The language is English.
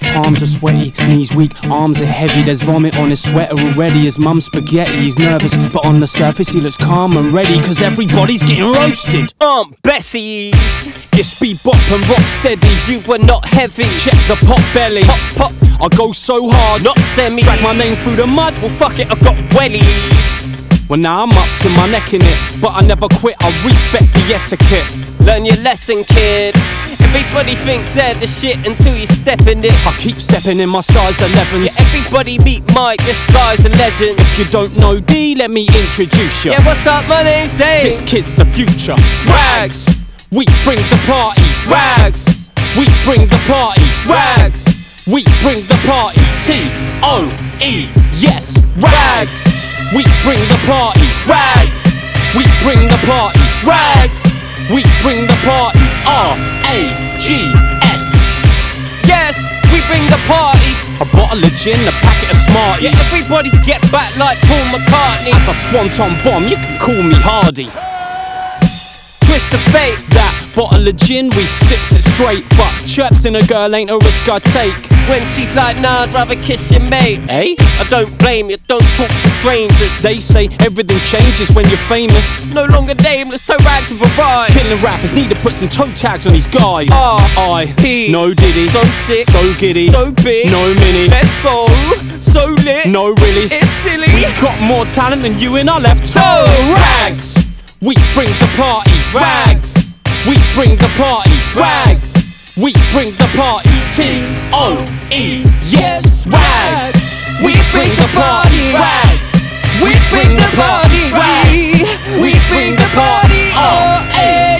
Palms are sweaty, knees weak, arms are heavy. There's vomit on his sweater already. His mum's spaghetti. He's nervous, but on the surface he looks calm and ready. Cause everybody's getting roasted. Aunt Bessie's. It's bebop and rock steady. You were not heavy. Check the pot belly. Pop, pop, I go so hard, not semi. drag my name through the mud. Well, fuck it, I got wellies. Well, now I'm up to my neck in it, but I never quit. I respect the etiquette. Learn your lesson, kid. Everybody thinks they're the shit until you step in it. I keep stepping in my size 11s. Yeah, everybody meet Mike, this guy's a legend. If you don't know D, let me introduce you. Yeah, what's up? My name's Dave. This kid's the future. Rags. We bring the party. Rags. We bring the party. Rags. We bring the party. T O E. Yes. Rags. We bring the party. Rags. We bring the party. Rags. We bring the party. R A G S. Yes, we bring the party. A bottle of gin, a packet of Smarties. Yeah, everybody get back like Paul McCartney. As a swanton bomb, you can call me Hardy. Twist the fate. That bottle of gin, we sips it straight. But chirps in a girl ain't a risk I take. When she's like, nah, I'd rather kiss your mate. Eh? I don't blame you, don't talk to strangers. They say everything changes when you're famous. No longer nameless, so rags have arrived. Killing rappers need to put some toe tags on these guys. R I P. no diddy, So sick, so giddy, so big. no mini, Let's go, so lit. no really. It's silly. We got more talent than you in our left toe. Oh, Rags, we bring the party. Rags, we bring the party. Rags, we bring the party. T-O-E, yes, rags We bring the party, rags We bring the party, rags We bring the party, Oh, hey!